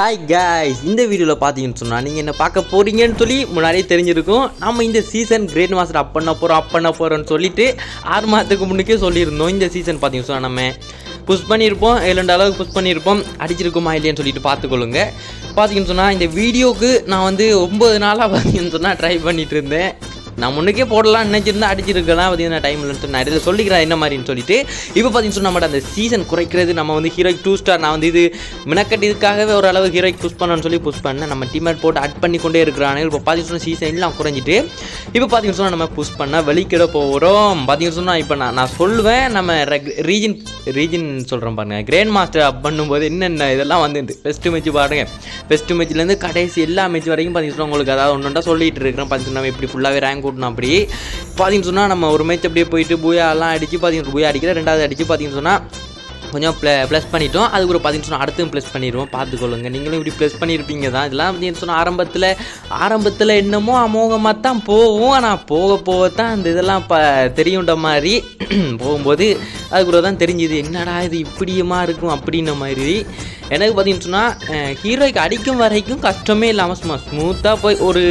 Hi guys இந்த வீடியோவில் பார்த்தீங்கன்னு சொன்னால் நீங்கள் என்ன பார்க்க போறீங்கன்னு சொல்லி முன்னாடியே தெரிஞ்சிருக்கும். நம்ம இந்த சீசன் கிரேட் மாஸ்டர் அப் பண்ண போகிறோம் அப் பண்ண போகிறோன்னு சொல்லிட்டு ஆறு மாதத்துக்கு முன்னுக்கே சொல்லியிருந்தோம். இந்த சீசன் பார்த்தீங்கன்னு சொன்னால் நம்ம புஷ் பண்ணியிருப்போம் இரண்டு அளவுக்கு புஷ் பண்ணியிருப்போம். அடிச்சிருக்குமா இல்லையான்னு சொல்லிட்டு பார்த்துக்கொள்ளுங்க. பார்த்தீங்கன்னு சொன்னால் இந்த வீடியோவுக்கு நான் வந்து ஒம்பது நாளாக பார்த்தீங்கன்னு சொன்னால் ட்ரை பண்ணிகிட்டு இருந்தேன். நான் முன்னுக்கே போடலாம் நினைச்சிருந்தா அடிச்சிருக்கலாம். பார்த்தீங்கன்னா டைம் இல்லைன்னு சொன்னேன் இதில் சொல்லிக்கிறேன் என்ன மாதிரின்னு சொல்லிட்டு. இப்போ பார்த்தீங்கன்னு நம்ம அந்த சீசன் குறைக்கிறது நம்ம வந்து ஹீரோ டூ ஸ்டார் நான் வந்து இது மினக்கட் இதுக்காகவே ஓரளவு ஹீரோய்க்கு புஷ் பண்ணணும்னு சொல்லி புஷ் பண்ணேன். நம்ம டீமேட் போட்டு அட் பண்ணி கொண்டே இருக்கிறாங்க இப்போ பார்த்தீங்கன்னா சீசன் எல்லாம் குறைஞ்சிட்டு. இப்போ பார்த்தீங்கன்னா சொன்னால் நம்ம புஷ் பண்ணால் வெளிக்கிட போகிறோம் பார்த்தீங்கன்னு சொன்னால் இப்போ நான் நான் சொல்லுவேன் நம்ம ரீஜன் ரீஜன் சொல்கிறோம் பாருங்கள் கிரேண்ட் மாஸ்டர் அப் பண்ணும்போது என்னென்ன இதெல்லாம் வந்துட்டு ஃபஸ்ட்டு மேட்ச் பாருங்க. ஃபஸ்ட்டு மேட்ச்லேருந்து கடைசி எல்லா மேட்ச் வரைக்கும் பார்த்தீங்கன்னா உங்களுக்கு அதாவது ஒன்று சொல்லிட்டு இருக்கிறேன். பார்த்தீங்கன்னா நம்ம இப்படி ஃபுல்லாகவே ரேங்க் கூட்டணும் அப்படி. பார்த்தீங்கன்னு சொன்னால் நம்ம ஒரு மேட்ச் அப்படியே போயிட்டு பூயாலாம் அடித்து பார்த்தீங்கன்னா பூயா அடிக்கிற ரெண்டாவது அடித்து பார்த்தீங்கன்னு சொன்னால் கொஞ்சம் ப்ள ப்ளஸ் பண்ணிட்டோம். அதுக்கு ஒரு பார்த்தீங்கன்னு சொன்னால் அடுத்தும் ப்ளஸ் பண்ணிடுவோம். பார்த்துக்கொள்ளுங்க. நீங்களும் இப்படி ப்ளஸ் பண்ணியிருப்பீங்க தான். இதெல்லாம் பார்த்தீங்கன்னு சொன்னால் ஆரம்பத்தில் ஆரம்பத்தில் என்னமோ அமோகமாக தான் போகும் ஆனால் போக போக தான் அந்த இதெல்லாம் இப்போ தெரியுன்ற மாதிரி போகும்போது அதுக்குள்ள தான் தெரிஞ்சுது என்னடா இது இப்படியுமா இருக்கும்? அப்படின்ன மாதிரி. எனக்கு பார்த்தீங்கன்னு சொன்னால் ஹீரோய்க்கு அடிக்கும் வரைக்கும் கஷ்டமே இல்லாமல் சும்மா ஸ்மூத்தாக போய் ஒரு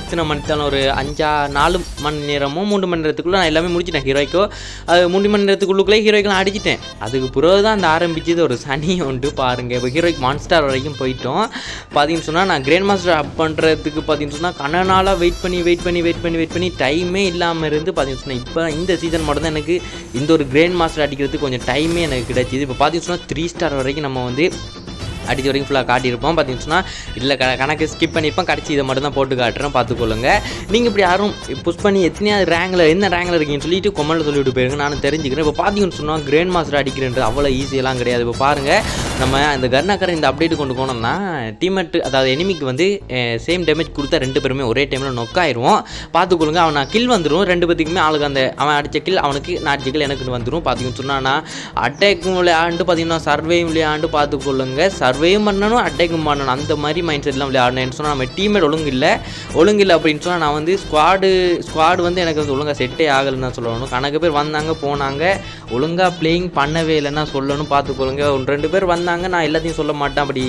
இத்தனை மணி நேரம் ஒரு அஞ்சா நாலு மணி நேரமோ மூணு மணி நேரத்துக்குள்ளே நான் எல்லாமே முடிச்சிட்டேன் ஹீரோய்க்கோ. அது மூணு மணி நேரத்துக்குள்ளுக்குள்ளே ஹீரோய்க்கெலாம் அடிச்சிட்டேன். அதுக்கு பிறகு தான் அந்த ஆரம்பிச்சது ஒரு சனி உண்டு பாருங்கள் இப்போ ஹீரோய்க்கு மான்ஸ்டார் வரைக்கும் போயிட்டோம். பார்த்தீங்கன்னு சொன்னால் நான் கிரேண்ட் மாஸ்டர் அப் பண்ணுறதுக்கு பார்த்தீங்கன்னு சொன்னால் கண்ண நாளாக வெயிட் பண்ணி வெயிட் பண்ணி வெயிட் பண்ணி வெயிட் பண்ணி டைமே இல்லாமல் இருந்து பார்த்தீங்கன்னு சொன்னால் இப்போ இந்த சீசன் மட்டும் தான் எனக்கு இந்த ஒரு கிரேண்ட் மாஸ்டர் அடிக்கிறதுக்கு கொஞ்சம் டைமே எனக்கு கிடைச்சிது. இப்போ பார்த்தீங்கன்னு த்ரீ ஸ்டார் வரைக்கும் நம்ம வந்து அடிச்ச வரைக்கும் ஃபுல்லாக காட்டியிருப்போம். பார்த்தீங்கன்னா இல்லை க கணக்கு ஸ்கிப் பண்ணியிருப்போம் கடைசி இதை மட்டும் தான் போட்டு காட்டுறேன். பார்த்துக்கொள்ளுங்க நீங்கள் இப்படி யாரும் புஷ் பண்ணி எத்தனையாவது ரேங்கில் என்ன ரேங்கில் இருக்கீங்கன்னு சொல்லிட்டு கொமெண்ட்டில் சொல்லிவிட்டு போயிருங்க. நான் தெரிஞ்சுக்கிறேன். இப்போ பார்த்தீங்கன்னு சொன்னால் கிரேண்ட் மாஸ்டர் அடிக்கிறேன்றது அவ்வளோ ஈஸியெல்லாம் கிடையாது. இப்போ பாருங்கள் நம்ம இந்த கர்ணாக்கரை இந்த அப்டேட் கொண்டு போனோம்னா டீமேட் அதாவது எனிமிக்கு வந்து சேம் டேமேஜ் கொடுத்தா ரெண்டு பேருமே ஒரே டைமில் நொக்காயிருவோம் பார்த்துக்கொள்ளுங்க அவன் நான் கில் வந்துடும் ரெண்டு பேத்துக்குமே ஆளுக்கு அந்த அவன் அடித்த கில் அவனுக்கு நான் அடிச்ச கில் எனக்கு வந்துடும் பார்த்தீங்கன்னு சொன்னால் நான் அட்டாக்கும் விளையாண்டு பார்த்தீங்கன்னா சர்வேயும் விளையாண்டு பார்த்துக்கொள்ளுங்க சர்வேயும் பண்ணணும் அட்டைக்கும் பண்ணணும். அந்த மாதிரி மைண்ட் செட்லாம் விளையாடணும்னு சொன்னால் நம்ம டீமேட் ஒழுங்கு இல்லை. ஒழுங்கு இல்லை அப்படின்னு சொன்னால் நான் வந்து ஸ்குவாடு ஸ்குவாடு வந்து எனக்கு வந்து ஒழுங்காக செட்டே ஆகலைன்னு தான் சொல்லணும். கணக்கு பேர் வந்தாங்க போனாங்க. ஒழுங்காக பிளேயிங் பண்ணவே இல்லைன்னா சொல்லணும். பார்த்துக்கொள்ளுங்க. ஒன்று ரெண்டு பேர் வந்தாங்க நான் எல்லாத்தையும் சொல்ல மாட்டேன். அப்படி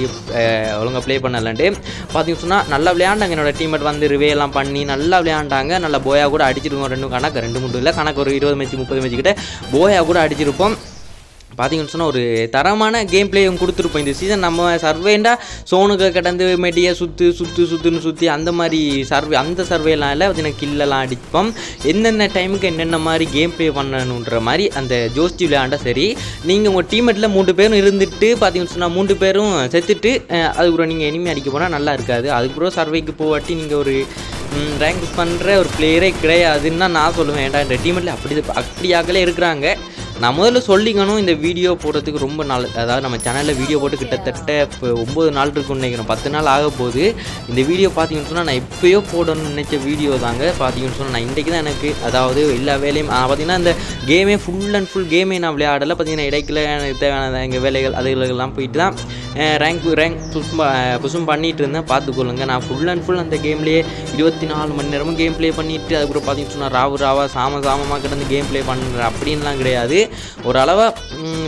ஒழுங்காக ப்ளே பண்ணலன்ட்டு. பார்த்தீங்கன்னு சொன்னால் நல்லா விளையாண்டாங்க. என்னோடய டீமேட் வந்து ரிவே எல்லாம் பண்ணி நல்லா விளையாண்டாங்க. நல்லா போயா கூட அடிச்சிருக்கோம். ரெண்டும் கணக்கு ரெண்டு மூணு இல்லை. கணக்கு ஒரு இருபது மேட்ச் முப்பது மேட்ச் கிட்ட போயா கூட அடிச்சிருப்போம். பார்த்தீங்கன்னு சொன்னால் ஒரு தரமான கேம் பிளேயும் கொடுத்துருப்போம் இந்த சீசன் நம்ம சர்வேண்டா சோனுக்கு கடந்து மெடியை சுற்று சுற்று சுற்றுன்னு சுற்றி அந்த மாதிரி சர்வே அந்த சர்வேலாம் இல்லை. பார்த்தீங்கன்னா கில்லெல்லாம் அடிப்போம். என்னென்ன டைமுக்கு என்னென்ன மாதிரி கேம் ப்ளே பண்ணணுன்ற மாதிரி அந்த ஜோஸ்டி விளையாண்டா சரி. நீங்கள் உங்கள் டீமேட்டில் மூன்று பேரும் இருந்துட்டு பார்த்தீங்கன்னு சொன்னால் மூன்று பேரும் செத்துட்டு அதுக்கப்புறம் நீங்கள் இனிமே அடிக்க போனால் நல்லா இருக்காது. அதுக்கப்புறம் சர்வேக்கு போவாட்டி நீங்கள் ஒரு ரேங்க் பண்ணுற ஒரு பிளேயரே கிடையாதுன்னு தான் நான் சொல்லுவேன். ஏன்டா இந்த டீமேட்டில் அப்படி அப்படியாகலே இருக்கிறாங்க. நான் முதல்ல சொல்லிக்கணும் இந்த வீடியோ போடுறதுக்கு ரொம்ப நாள் அதாவது நம்ம சேனலில் வீடியோ போட்டு கிட்டத்தட்ட இப்போ ஒம்பது நாள் இருக்குன்னு நினைக்கிறேன். பத்து நாள் ஆக போகுது இந்த வீடியோ பார்த்தீங்கன்னு சொன்னால் நான் இப்போயோ போடணும்னு நினச்ச வீடியோ தாங்க. பார்த்தீங்கன்னு சொன்னால் நான் இன்றைக்கி தான் எனக்கு அதாவது எல்லா வேலையும் நான் பார்த்தீங்கன்னா இந்த கேமே ஃபுல் அண்ட் ஃபுல் கேமே நான் விளையாடலை. பார்த்தீங்கன்னா இடைக்கில் எனக்கு தேவையான எங்கள் வேலைகள் அதுகளெல்லாம் போயிட்டு தான் ரேங்க் ரேங்க் புஷும் புஷும் பண்ணிகிட்டு இருந்தேன். பார்த்துக்கொள்ளுங்க. நான் ஃபுல் அண்ட் ஃபுல் அந்த கேம்லேயே இருபத்தி நாலு மணி நேரமும் கேம் ப்ளே பண்ணிவிட்டு அதுக்கப்புறம் பார்த்தீங்கன்னு சொன்னால் ராவு ராவா சாம சாமமாக கிடந்து கேம் ப்ளே பண்ணுறேன் அப்படின்லாம் கிடையாது. ஒரு அளவாக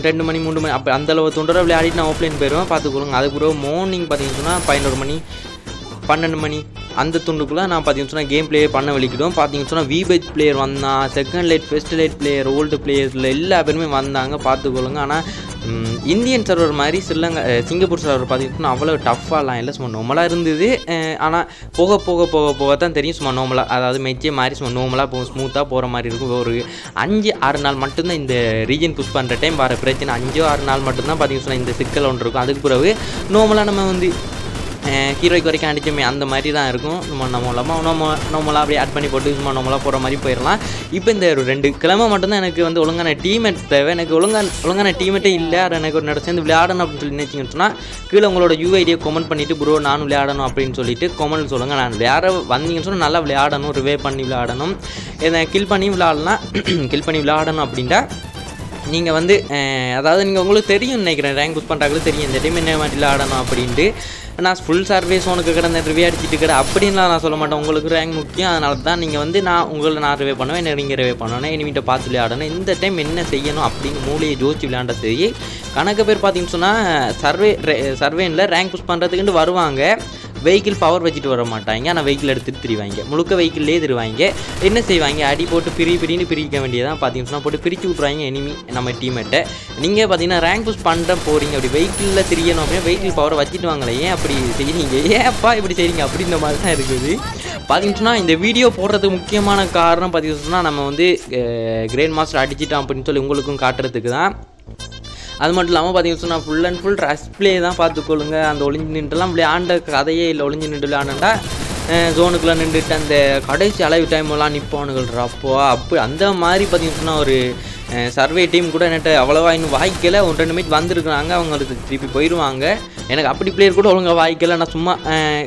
ரெண்டு மணி மூணு மணி அப்போ அந்த அளவு தொண்டரை விளையாடிட்டு நான் ஆஃப்லைன் போயிடுவேன் பார்த்துக்கொள்ளுங்க அதுக்கப்புறம் மார்னிங் பார்த்தீங்கன்னு சொன்னால் பதினோரு மணி பன்னெண்டு மணி அந்த துண்டுக்குள்ளே நான் பார்த்தீங்கன்னு சொன்னால் கேம் பிளேயே பண்ண வலிக்கிடும். பார்த்தீங்கன்னு சொன்னால் விபெச் பிளேயர் வந்தான். Second light first light player old பிளேயர்ஸில் எல்லா பேருமே வந்தாங்க. பார்த்துக்கொள்ளுங்க ஆனால் இந்தியன் சர்வர் மாதிரி ஸ்ரீலங்கா சிங்கப்பூர் சர்வர் பார்த்துக்கிட்டோம்னா அவ்வளோ டஃப்பாலாம் இல்லை சும்மா நோமலாக இருந்தது. ஆனால் போக போக போக போக தான் தெரியும் சும்மா நோமலாக அதாவது மெச்சே மாதிரி சும்மா நோமலாக போகும் ஸ்மூத்தாக போகிற மாதிரி இருக்கும். ஒரு அஞ்சு ஆறு நாள் மட்டும்தான் இந்த ரீஜன் புஷ் பண்ணுற டைம் வர பிரச்சனை. அஞ்சோ ஆறு நாள் மட்டும்தான் பார்த்தீங்கன்னா இந்த சிக்கல் ஒன்று இருக்கும். அதுக்கு பிறகு நோமலாக நம்ம வந்து ஹீரோய்க்கு வரைக்கும் அடிச்சோமே அந்த மாதிரி தான் இருக்கும். நம்ம நம்ம இல்லாமல் நம்ம நம்மளாக அப்படியே ஆட் பண்ணி போட்டு சும்மா நம்மளாக போகிற மாதிரி போயிடலாம். இப்போ இந்த ஒரு ரெண்டு கிழமை மட்டும்தான் எனக்கு வந்து ஒழுங்கான டீமேட் தேவை. எனக்கு ஒழுங்கான ஒழுங்கான டீமேட்டே இல்லை. அதை எனக்கு ஒரு நட சேர்ந்து விளையாடணும் அப்படின்னு சொல்லி நினச்சிங்கன்னு சொன்னால் கீழே உங்களோட யூஐடியை கமெண்ட் பண்ணிவிட்டு ப்ரோ நானும் விளையாடணும் அப்படின்னு சொல்லிட்டு கமெண்ட் சொல்லுங்கள் நான் விளையாட வந்தீங்கன்னு சொன்னால் நல்லா விளையாடணும். ரிவே பண்ணி விளையாடணும். இதை கில் பண்ணி விளையாடலாம் கில் பண்ணி விளையாடணும் அப்படின்ட்டா நீங்கள் வந்து அதாவது நீங்கள் உங்களுக்கு தெரியும் நினைக்கிறேன். ரேங்க் புக் பண்ணுறாங்களே தெரியும். இந்த டைம் என்ன மாதிரி விளையாடணும் அப்படின்ட்டு. நான் ஃபுல் சர்வே சோனுக்கு கிடந்த ரிவ்யூ அடிச்சுட்டு கிட அப்படின்லாம் நான் சொல்ல மாட்டேன். உங்களுக்கு ரேங்க் முக்கியம். அதனால தான் நீங்கள் வந்து நான் உங்களை நான் ரிவே பண்ணுவேன் என்ன நீங்கள் ரிவே பண்ணணும் எனிமிட்ட பார்த்து விளையாடணும். இந்த டைம் என்ன செய்யணும் அப்படின்னு மூலையை ஜோதிச்சு விளையாண்ட சரி கணக்கு பேர் பார்த்தீங்கன்னு சொன்னால் சர்வே சர்வேனில் ரேங்க் புஷ் பண்ணுறதுக்குன்னு வருவாங்க. வெஹிக்கிள் பவர் வச்சுட்டு வர மாட்டாங்க. ஆனால் வெஹிக்கிள் எடுத்துட்டு திரிவாங்க. முழுக்க வெஹிக்கிள்லேயே திருவாங்க. என்ன செய்வாங்க? அடி போட்டு பிரி பிரின்னு பிரிக்க வேண்டியதான் பார்த்தீங்கன்னா போட்டு பிரித்து விட்றாங்க எனிமி நம்ம டீமேட்டை நீங்கள் பார்த்தீங்கன்னா ரேங்க் புஷ் பண்ணுற போகிறீங்க அப்படி வெஹிக்கிளில் திரியணும் அப்படின்னா வெஹிக்கிள் பவரை வச்சுட்டு வாங்களே. ஏன் அப்படி செய்கிறீங்க ஏன்ப்பா இப்படி செய்றீங்க அப்படின்ற மாதிரி தான் இருக்குது. பார்த்தீங்கன்னா இந்த வீடியோ போடுறதுக்கு முக்கியமான காரணம் பார்த்தீங்கன்னா நம்ம வந்து கிரேண்ட் மாஸ்டர் அடிச்சிட்டோம் அப்படின்னு சொல்லி உங்களுக்கும் காட்டுறதுக்கு தான். அது மட்டும் இல்லாமல் பார்த்தீங்கன்னு சொன்னால் full and full rush play தான் பார்த்துக்கொள்ளுங்க அந்த ஒளிஞ்சு நின்றுலாம் விளையாண்ட கதையே இல்லை ஒளிஞ்சு நின்று விளையாண்டா ஜோனுக்குள்ளே நின்றுட்டு அந்த கடைசி அளவு டைம்லாம் நிற்பானுங்கள்ற அப்போ. அப்போ அந்த மாதிரி பார்த்தீங்கன்னு சொன்னால் ஒரு சர்வே டீம் கூட என்கிட்ட அவ்வளோவா இன்னும் வாய்க்கல. ஒன்று ரெண்டு மேட்ச் வந்திருக்கிறாங்க. அவங்களுக்கு திருப்பி போயிடுவாங்க எனக்கு அப்படி பிளேயர் கூட ஒழுங்காக வாய்க்கலை. நான் சும்மா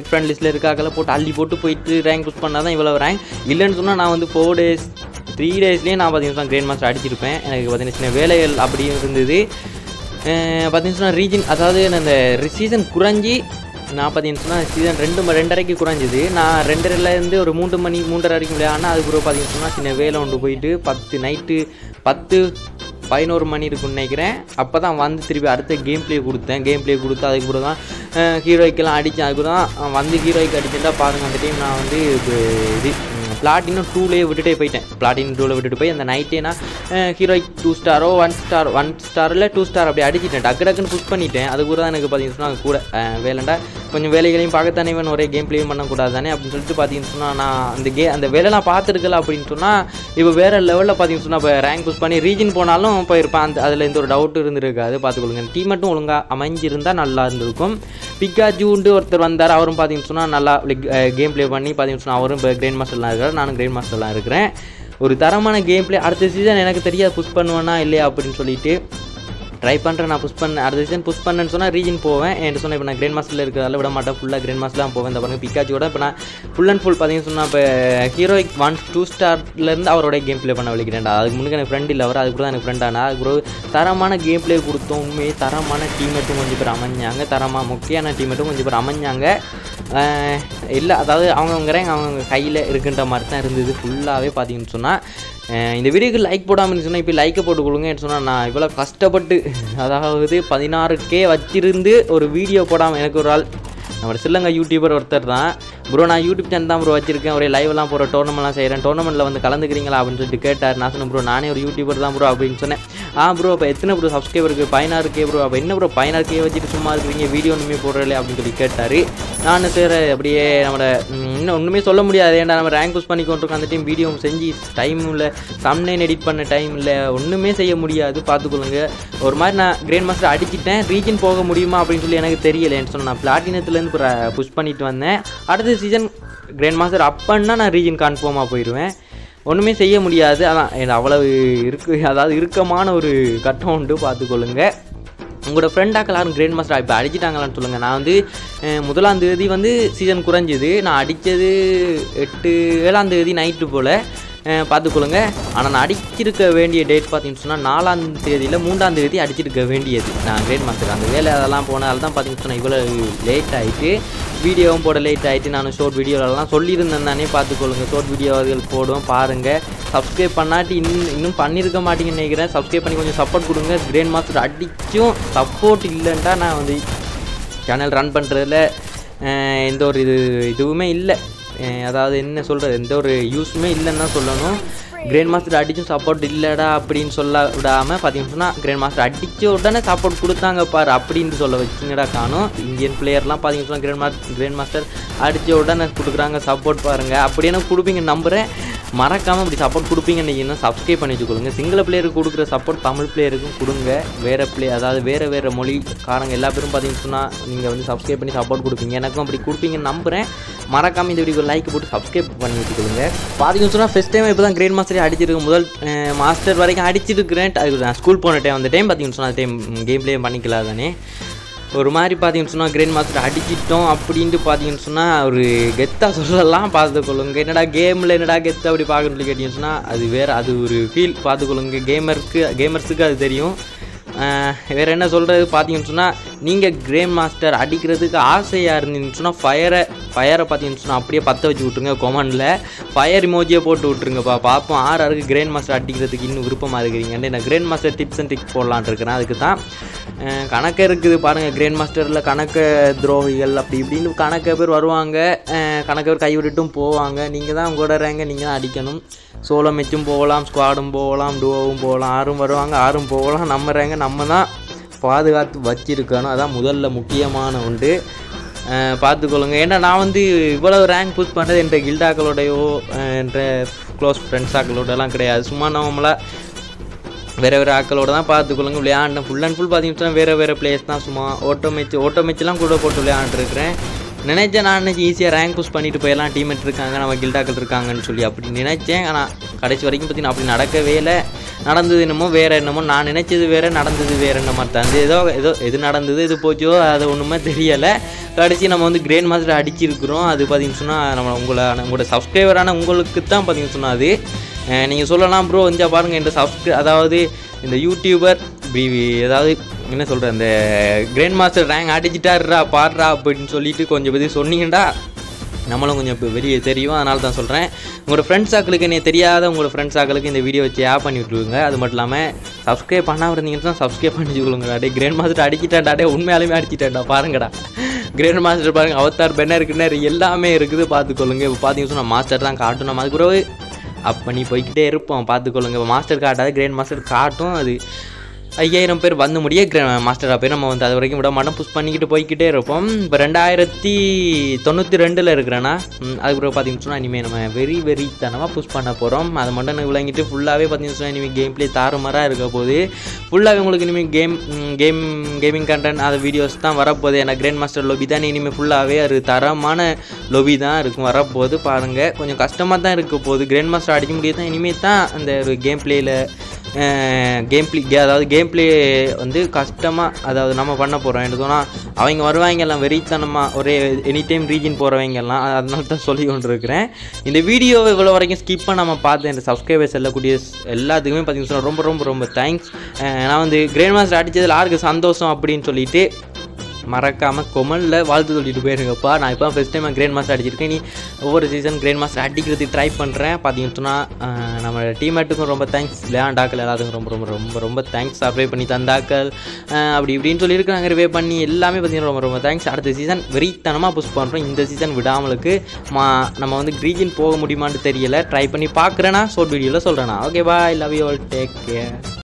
ஃப்ரெண்ட் லிஸ்ட்டில் இருக்காக்கல போட்டு அள்ளி போட்டு போயிட்டு ரேங்க் புஷ் பண்ணால் தான் இவ்வளோ ரேங்க் இல்லைன்னு சொன்னால் நான் வந்து ஃபோர் டேஸ் த்ரீ டேஸ்லேயே நான் பார்த்தீங்கன்னா கிரேண்ட் மாஸ்டர் அடிச்சிருப்பேன். எனக்கு பார்த்தீங்கன்னா சின்ன வேலைகள் அப்படி இருந்தது. பார்த்தீங்கன்னு சொன்னால் ரீஜன் அதாவது அந்த சீசன் குறைஞ்சி நான் பார்த்தீங்கன்னு சொன்னால் சீசன் ரெண்டு ம- ரெண்டரைக்கு குறைஞ்சிது. நான் ரெண்டரைலேருந்து ஒரு மூன்று மணி மூன்றரை வரைக்கும் விளையாடினா அதுக்கப்புறம் பார்த்தீங்கன்னு சொன்னால் சின்ன வேலை ஒன்று போயிட்டு பத்து நைட்டு பத்து பதினோரு மணி இருக்குன்னு நினைக்கிறேன். அப்போ தான் வந்து திருப்பி அடுத்த கேம் பிளே கொடுத்தேன். கேம் ப்ளே கொடுத்து அதுக்கப்புறம் தான் ஹீரோய்க்கெல்லாம் அடித்தேன் அதுக்கு தான் வந்து ஹீரோய்க்கு அடிச்சுட்டா பாருங்கள் அந்த டைம் நான் வந்து இது இது பிளாட்டினும் டூலேயே விட்டுட்டே போயிட்டேன். பிளாட்டின் டூவில் விட்டுட்டு போய் அந்த நைட்டே நான் ஹீரோயிக் டூ ஸ்டாரோ ஒன் ஸ்டார் ஒன் ஸ்டாரில் டூ ஸ்டார் அப்படி அடிச்சிட்டேன். டக்கு டக்குன்னு புஷ் பண்ணிட்டேன். அது கூட தான் எனக்கு பார்த்தீங்கன்னா கூட அஹ், வேலைண்டா கொஞ்சம் வேலைகளையும் பார்க்கத்தானே இவன் ஒரே கேம் ப்ளேயும் பண்ணக்கூடாது தானே அப்படின்னு சொல்லிட்டு பார்த்தீங்கன்னு சொன்னால் நான் அந்த கே அந்த வேலைலாம் பார்த்துருக்கல அப்படின்னு சொன்னால் இப்போ வேறு லெவலில் பார்த்தீங்கன்னு சொன்னால் இப்போ ரேங்க் புஷ் பண்ணி ரீஜன் போனாலும் போயிருப்பேன். அந்த அதில் எந்த ஒரு டவுட் இருந்திருக்காது பார்த்துக்கொள்ளுங்க டீம் மட்டும் ஒழுங்காக அமைஞ்சிருந்தால் நல்லா இருந்திருக்கும். பிக்காஜூண்டு ஒருத்தர் வந்தார் அவரும் பார்த்தீங்கன்னு சொன்னால் நல்லா கேம் ப்ளே பண்ணி பார்த்தீங்கன்னு சொன்னால் அவரும் இப்போ கிரேண்ட் மாஸ்டர்லாம் இருக்கார் நானும் கிரேண்ட் மாஸ்டர்லாம் இருக்கிறேன். ஒரு தரமான கேம் ப்ளே அடுத்த சீசன் எனக்கு தெரியாது புஷ் பண்ணுவேனா இல்லையா அப்படின்னு சொல்லிட்டு. ட்ரை பண்ணுறேன் நான் புஷ் பண்ணேன் அடுத்த சீசன் புஷ் பண்ணேன்னு சொன்னால் ரீஜன் போவேன். என்கிட்ட சொன்னால் இப்போ நான் கிரேண்ட் மாஸ்டரில் இருக்கிறதால விட மாட்டேன். ஃபுல்லாக கிரேண்ட் மாஸ்டர்லாம் போவேன். இந்த பாருங்க பிக்காச்சியோட இப்போ நான் ஃபுல் அண்ட் ஃபுல் பார்த்தீங்கன்னு சொன்னால் இப்போ ஹீரோயிக் ஒன் டூ ஸ்டார்லேருந்து அவரோட கேம் ப்ளே பண்ண வலிக்கிறேன்டா. அதுக்கு முன்னாடி எனக்கு ஃப்ரெண்ட் இல்லை அவர். அதுக்கு கூட எனக்கு ஃப்ரெண்ட் ஆனால் அதுக்கு ஒரு தரமான கேம் ப்ளே கொடுத்தோம். உண்மையே தரமான டீமேட்டும் கொஞ்சம் பேர் அமைஞ்சாங்க. தரமாக முக்கியமான டீமேட்டும் கொஞ்சம் பேர் அமைஞ்சாங்க. இல்லை அதாவது அவங்கவுங்கிறேன் அவங்கவுங்க கையில் இருக்குன்ற மாதிரி தான் இருந்தது ஃபுல்லாகவே பார்த்தீங்கன்னு சொன்னால் இந்த வீடியோக்கு லைக் போடாமல் சொன்னால் இப்போ லைக்கை போட்டு கொடுங்கன்னு சொன்னால் நான் இவ்வளோ கஷ்டப்பட்டு அதாவது பதினாறு கே வச்சிருந்து ஒரு வீடியோ போடாமல் எனக்கு ஒரு ஆள் நம்ம சில்லங்க யூடியூபர் ஒருத்தர் தான். ப்ரோ நான் யூடியூப் சேனல் தான் ப்ரோ வச்சிருக்கேன். ஒரே லைவ்லாம் போகிற டோர்னமெண்ட்லாம் செய்கிறேன் டோர்னமெண்ட்டில் வந்து கலந்துக்கிறீங்களா அப்படின்னு சொல்லிட்டு கேட்டார். நான் சொன்னேன் ப்ரோ நானே ஒரு யூடியூபர் தான் ப்ரோ அப்படின்னு சொன்னேன். ஆ ப்ரோ அப்போ எத்தனை ப்ரோ சப்ஸ்கிரைபருக்கு பதினாறு கே ப்ரோ அப்போ என்ன ப்ரோ பதினாறு கே வச்சுட்டு சும்மா இருக்கிறீங்க? வீடியோ ஒன்றுமே போடுறல அப்படின்னு சொல்லி கேட்டார். நான் சார் அப்படியே நம்மளோட இன்னும் ஒன்றுமே சொல்ல முடியாது. ஏன்டா நம்ம ரேங்க் புஷ் பண்ணி கொண்டு அந்த டைம் வீடியோ செஞ்சு டைம் இல்லை. சம்னைன் எடிட் பண்ண டைம் இல்லை. ஒன்றுமே செய்ய முடியாது. பார்த்துக்கொள்ளுங்க. ஒரு மாதிரி நான் கிரேண்ட் மாஸ்டர் அடிச்சிட்டேன். ரீஜன் போக முடியுமா அப்படின்னு சொல்லி எனக்கு தெரியலைன்னு சொன்னேன் நான் பிளாட்டினத்துலேருந்து புஷ் பண்ணிட்டு வந்தேன். அடுத்த சீசன் கிரேண்ட் மாஸ்டர் அப்பன்னா நான் ரீஜன் கன்ஃபார்மாக போயிடுவேன் ஒன்றுமே செய்ய முடியாது. அதான் அவ்வளவு இருக்கு அதாவது இறுக்கமான ஒரு கட்டம் உண்டு பார்த்துக்கொள்ளுங்க. உங்களோட ஃப்ரெண்டாக்கள் யாரும் கிரேண்ட் மாஸ்டர் இப்போ அடிச்சிட்டாங்களான்னு சொல்லுங்கள் நான் வந்து முதலாம் தேதி வந்து சீசன் குறைஞ்சிது. நான் அடித்தது எட்டு ஏழாம் தேதி நைட்டு போல். பார்த்துக்கொள்ளுங்க. ஆனால் நான் அடிச்சிருக்க வேண்டிய டேட் பார்த்தீங்கன்னு சொன்னால் நாலாம் தேதியில் மூன்றாம் தேதி அடிச்சிருக்க வேண்டியது. நான் கிரேட் மாஸ்டர் அந்த வேலை அதெல்லாம் போனதால தான் பார்த்தீங்கன்னு சொன்னால் இவ்வளோ லேட் ஆகிட்டு வீடியோவும் போட லேட் ஆகிட்டு நான் ஷோர்ட் வீடியோலலாம் சொல்லியிருந்தேன் தானே பார்த்துக்கொள்ளுங்க. ஷோர்ட் வீடியோகள் போடுவோம் பாருங்கள் சப்ஸ்கிரைப் பண்ணாட்டி இன்னும் இன்னும் பண்ணியிருக்க மாட்டீங்கன்னு நினைக்கிறேன். சப்ஸ்கிரைப் பண்ணி கொஞ்சம் சப்போர்ட் கொடுங்க. கிரேண்ட் மாஸ்டர் அடிச்சும் சப்போர்ட் இல்லைன்ட்டா நான் வந்து சேனல் ரன் பண்ணுறதுல எந்த ஒரு இது இதுவுமே இல்லை. அதாவது என்ன சொல்கிறது எந்த ஒரு யூஸுமே இல்லைன்னு தான் சொல்லணும். கிரேண்ட் மாஸ்டர் அடிச்சும் சப்போர்ட் இல்லைடா அப்படின்னு சொல்ல விடாமல் பார்த்தீங்கன்னு சொன்னால் கிரேண்ட் மாஸ்டர் அடித்த உடனே சப்போர்ட் கொடுத்தாங்க பாரு அப்படின்னு சொல்ல வச்சுங்கடா காணும் இந்தியன் பிளேயர்லாம் பார்த்தீங்கன்னு சொன்னால் கிரேண்ட் மாஸ்டர் கிரேண்ட் மாஸ்டர் அடித்த உடனே கொடுக்குறாங்க சப்போர்ட் பாருங்கள் அப்படின்னு கொடுப்பீங்க நம்புகிறேன் மறக்காமல் இப்படி சப்போர்ட் கொடுப்பீங்க நீங்கள் சப்ஸ்கிரைப் பண்ணி வச்சுக்கொள்ளுங்க. சிங்கள பிளேயருக்கு கொடுக்குற சப்போர்ட் தமிழ் பிளேயருக்கும் கொடுங்க. வேறு பிளே அதாவது வேறு வேறு மொழிக்காரங்க எல்லா பேரும் பார்த்தீங்கன்னு சொன்னால் நீங்கள் வந்து சப்ஸ்கிரைப் பண்ணி சப்போர்ட் கொடுப்பீங்க. எனக்கும் அப்படி கொடுப்பீங்கன்னு நம்புகிறேன் மறக்காமல் இந்த வீடியோக்கு லைக் போட்டு சப்ஸ்கிரைப் பண்ணி வச்சுக்கோங்க. பார்த்தீங்கன்னு சொன்னால் ஃபஸ்ட் டைம் இப்போ தான் கிரேட் மாஸ்டரே அடிச்சிருக்கேன் முதல் மாஸ்டர் வரைக்கும் அடிச்சிருக்கிறேன். அது நான் ஸ்கூல் போன டைம் அந்த டைம் பார்த்தீங்கன்னு சொன்னால் டைம் கேம் ப்ளே பண்ணிக்கலாம் தானே. ஒரு மாதிரி பார்த்தீங்கன்னு சொன்னால் கிரேண்ட் மாஸ்டர் அடிச்சிட்டோம் அப்படின்ட்டு பார்த்தீங்கன்னு சொன்னால் ஒரு கெத்தாக சொல்லலாம் பார்த்துக்கொள்ளுங்க என்னடா கேமில் என்னடா கெத்து அப்படி பார்க்கணும்னு சொல்லி கேட்டிங்கன்னு சொன்னால் அது வேறு அது ஒரு ஃபீல் பார்த்துக்கொள்ளுங்க கேமருக்கு கேமர்ஸுக்கு அது தெரியும். வேறு என்ன சொல்கிறது பார்த்தீங்கன்னு சொன்னால் நீங்கள் கிரேம் மாஸ்டர் அடிக்கிறதுக்கு ஆசையாக இருந்தீங்கன்னு சொன்னால் ஃபயரை ஃபயரை பார்த்தீங்கன்னு சொன்னால் அப்படியே பற்ற வச்சு விட்ருங்க கொமனில் ஃபயர் இமோஜியை போட்டு விட்ருங்கப்பா பார்ப்போம் ஆறு ஆருக்கு கிரேண்ட் மாஸ்டர் அடிக்கிறதுக்கு இன்னும் விருப்பமாக இருக்கிறீங்கன்னு நான் grand master tips and tips போடலான்னு இருக்கிறேன். அதுக்கு தான் கணக்கு இருக்குது பாருங்கள் கிரேண்ட் மாஸ்டரில் கணக்கு துரோகிகள் அப்படி இப்படின்னு கணக்க பேர் வருவாங்க. கணக்க பேர் கைவிட்டுட்டும் போவாங்க. நீங்கள் தான் உங்களோட ரேங்க நீங்கள் தான் அடிக்கணும். சோலோ மெச்சும் போகலாம் ஸ்குவாடும் போகலாம் டுவோவும் போகலாம். ஆறும் வருவாங்க ஆறும் போகலாம். நம்ம ரேங்க நம்ம தான் பாதுகாத்து வச்சிருக்கணும். அதான் முதல்ல முக்கியமான உண்டு பார்த்துக்கொள்ளுங்க. ஏன்னா நான் வந்து இவ்வளோ ரேங்க் புஷ் பண்ணுறது என்ற கில்டாக்களோடையோ என்ற க்ளோஸ் ஃப்ரெண்ட்ஸாக்களோடலாம் கிடையாது. சும்மா நம்மளா வேறு வேறு ஆக்களோட தான் பார்த்துக்கொள்ளுங்க. விளையாண்டேன் ஃபுல் அண்ட் ஃபுல் பார்த்தீங்கன்னா வேறு வேறு பிளேஸ் தான் சும்மா ஓட்டோ மேட்ச் ஓட்டோ மேட்ச்லாம் கூட போட்டு விளையாண்டுருக்கிறேன் நினைச்சேன் நான் நினச்சி ஈஸியாக ரேங்க் புஷ் பண்ணிட்டு போயெல்லாம் டீம்மேட் இருக்காங்க நம்ம கில்டாக்கள் இருக்காங்கன்னு சொல்லி அப்படி நினைச்சேன். ஆனால் கடைசி வரைக்கும் பார்த்தீங்கன்னா அப்படி நடக்கவே இல்லை. நடந்தது என்னமோ வேறு என்னமோ. நான் நினச்சது வேறு நடந்தது வேறு என்ன மாதிரி தான். ஏதோ ஏதோ எது நடந்தது எது போச்சோ அது ஒன்றுமே தெரியலை. கடைசி நம்ம வந்து கிரேண்ட் மாஸ்டர் அடிச்சிருக்கிறோம். அது பார்த்தீங்கன்னு சொன்னால் நம்ம உங்களை உங்களோட சப்ஸ்கிரைபரான உங்களுக்கு தான் பார்த்தீங்கன்னு சொன்னால் அது. நீங்கள் சொல்லலாம் ப்ரோ இந்த பாருங்கள் இந்த சப்ஸ்கிரை அதாவது இந்த யூடியூபர் இப்படி ஏதாவது என்ன சொல்கிற இந்த கிராண்ட் மாஸ்டர் ரேங்க் அடிச்சிட்டாருடா பாடுறா அப்படின்னு சொல்லிட்டு கொஞ்சம் பற்றி சொன்னீங்கடா நம்மளும் கொஞ்சம் இப்போ வெளியே தெரியும் அதனால தான் சொல்கிறேன் உங்களோட ஃப்ரெண்ட்ஸ் ஆக்களுக்கு என்ன தெரியாத உங்களோட ஃப்ரெண்ட்ஸ் ஆக்களுக்கு இந்த வீடியோ வச்சு ஆப் பண்ணி விட்டுருங்க. அது மட்டும் இல்லாமல் சப்ஸ்கிரைப் பண்ணாமல் இருந்தீங்கன்னா சப்ஸ்கிரைப் பண்ணி வச்சுக்கொள்ளுங்கடா டே கிராண்ட் மாஸ்டர் அடிச்சிட்டாண்டா டே உண்மையாலுமே அடிச்சிட்டாண்டா பாருங்கடா. கிரேண்ட் மாஸ்டர் பாருங்கள் அவத்தார் பென்னர் கிண்ணர் எல்லாமே இருக்குது பார்த்துக்கொள்ளுங்க. இப்போ பார்த்தீங்கன்னா மாஸ்டர் தான் காட்டும் நம்ம அதுக்கு பிறகு அப்போ நீ போய்கிட்டே இருப்போம். பார்த்துக்கொள்ளுங்க. மாஸ்டர் காட்டாது கிரேண்ட் மாஸ்டர் காட்டும் அது. ஐயாயிரம் பேர் வந்து முடிய மாஸ்டராக பேர் நம்ம வந்து அது வரைக்கும் விட மாட்டோம். புஷ் பண்ணிக்கிட்டு போய்க்கிட்டே இருப்போம். இப்போ ரெண்டாயிரத்தி தொண்ணூற்றி ரெண்டில் இருக்கிறேன்னா அதுக்கப்புறம் பார்த்தீங்கன்னு சொன்னால் இனிமேல் நம்ம வெரி வெரி தனமாக புஷ் பண்ண போகிறோம் அதை மட்டும் எனக்கு விளங்கிட்டு ஃபுல்லாகவே பார்த்தீங்கன்னு சொன்னால் இனிமேல் கேம் ப்ளே தாறுமாறாக இருக்க போது ஃபுல்லாகவே உங்களுக்கு இனிமேல் கேம் கேம் கேமிங் கண்டென்ட் அது வீடியோஸ் தான் வரப்போகுது. ஏன்னா கிராண்ட் மாஸ்டர் லொபி தான் இனிமேல் ஃபுல்லாகவே அது தரமான லொபி தான் இருக்கும் வரப்போகுது. பாருங்கள் கொஞ்சம் கஷ்டமாக தான் இருக்க போகுது. கிராண்ட் மாஸ்டர் அடிக்க முடியாது தான் இனிமேல் தான் அந்த ஒரு கேம் ப்ளேயில் கேம் பிளே அதாவது கேம் பிளே வந்து கஷ்டமாக அதாவது நம்ம பண்ண போகிறோம் என்ன சொன்னால் அவங்க வருவாங்க எல்லாம் வெறித்தனமாக ஒரே எனி டைம் ரீஜன் போகிறவங்க எல்லாம் அதனால தான் சொல்லி கொண்டு இருக்கிறேன் இந்த வீடியோ இவ்வளோ வரைக்கும் ஸ்கிப் பண்ணாமல் பார்த்து இந்த சப்ஸ்கிரைபர்ஸ் எல்லக்கூடிய எல்லாத்துக்குமே பார்த்தீங்கன்னா ரொம்ப ரொம்ப ரொம்ப தேங்க்ஸ் நான் வந்து கிரேண்ட் மாஸ்டர் அடித்ததில் யாருக்கு சந்தோஷம் அப்படின்னு சொல்லிட்டு மறக்காமல் கொமலில் வாழ்த்து சொல்லிட்டு போயிருங்கப்பா. நான் இப்போ ஃபஸ்ட் டைம் கிரேண்ட் மாஸ்டர் அடிச்சிருக்கேன். நீ ஒவ்வொரு சீசன் கிரேண்ட் மாஸ்டர் அடிக்கிறதுக்கு ட்ரை பண்ணுறேன் பார்த்தீங்கன்னா நம்ம டீமேட்டுக்கும் ரொம்ப தேங்க்ஸ் லேண்டாக்கள் எல்லாத்துக்கும் ரொம்ப ரொம்ப ரொம்ப ரொம்ப தேங்க்ஸ் சப்ளை பண்ணி தந்தாக்கள். அப்படி இப்படின்னு சொல்லியிருக்காங்க ரிவே பண்ணி எல்லாமே பார்த்தீங்கன்னா ரொம்ப ரொம்ப தேங்க்ஸ் அடுத்த சீசன் வெறித்தனமாக புஷ் பண்ணுறோம் இந்த சீசன் விடாமலுக்கு மா நம்ம வந்து க்ரீஜின் போக முடியுமான்னு தெரியலை. ட்ரை பண்ணி பார்க்குறேன்னா ஷோர்ட் வீடியோவில் சொல்கிறேன்னா okay bye love you all take care